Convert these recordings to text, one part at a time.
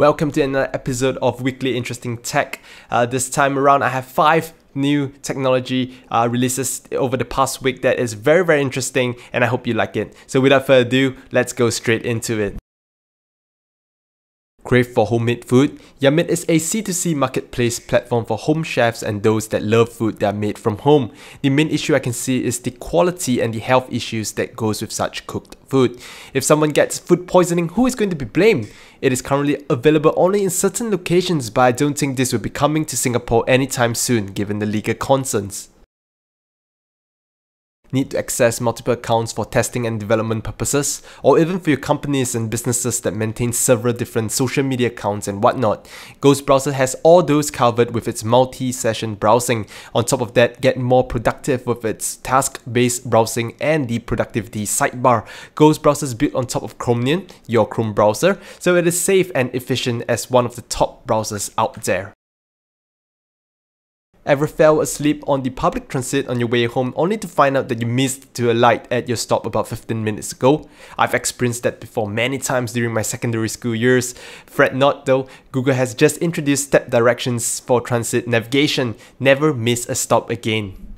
Welcome to another episode of Weekly Interesting Tech. Uh, this time around, I have five new technology uh, releases over the past week that is very, very interesting, and I hope you like it. So, without further ado, let's go straight into it. Crave for homemade food? Yummit is a C2C marketplace platform for home chefs and those that love food that are made from home. The main issue I can see is the quality and the health issues that goes with such cooked food. If someone gets food poisoning, who is going to be blamed? It is currently available only in certain locations, but I don't think this will be coming to Singapore anytime soon given the legal concerns need to access multiple accounts for testing and development purposes, or even for your companies and businesses that maintain several different social media accounts and whatnot. Ghost Browser has all those covered with its multi-session browsing. On top of that, get more productive with its task-based browsing and the productivity sidebar. Ghost Browser is built on top of Chromium, your Chrome browser, so it is safe and efficient as one of the top browsers out there. Ever fell asleep on the public transit on your way home only to find out that you missed to alight at your stop about 15 minutes ago? I've experienced that before many times during my secondary school years. Fret not though, Google has just introduced step directions for transit navigation. Never miss a stop again.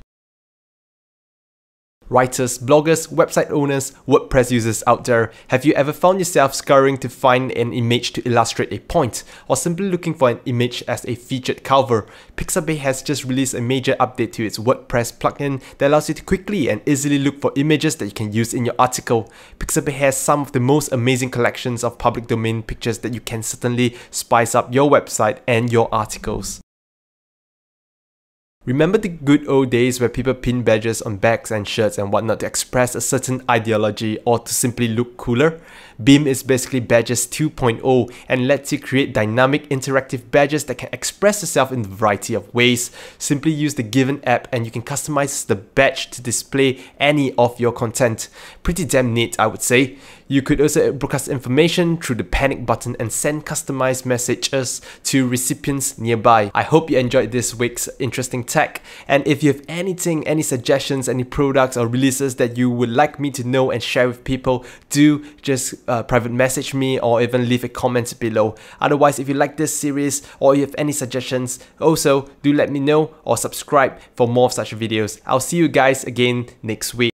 Writers, bloggers, website owners, WordPress users out there, have you ever found yourself scurrying to find an image to illustrate a point, or simply looking for an image as a featured cover? Pixabay has just released a major update to its WordPress plugin that allows you to quickly and easily look for images that you can use in your article. Pixabay has some of the most amazing collections of public domain pictures that you can certainly spice up your website and your articles. Remember the good old days where people pin badges on bags and shirts and whatnot to express a certain ideology or to simply look cooler? Beam is basically Badges 2.0 and lets you create dynamic interactive badges that can express yourself in a variety of ways. Simply use the given app and you can customize the badge to display any of your content. Pretty damn neat I would say. You could also broadcast information through the panic button and send customized messages to recipients nearby. I hope you enjoyed this week's interesting tech and if you have anything, any suggestions, any products or releases that you would like me to know and share with people, do just uh, private message me or even leave a comment below. Otherwise, if you like this series or you have any suggestions, also do let me know or subscribe for more of such videos. I'll see you guys again next week.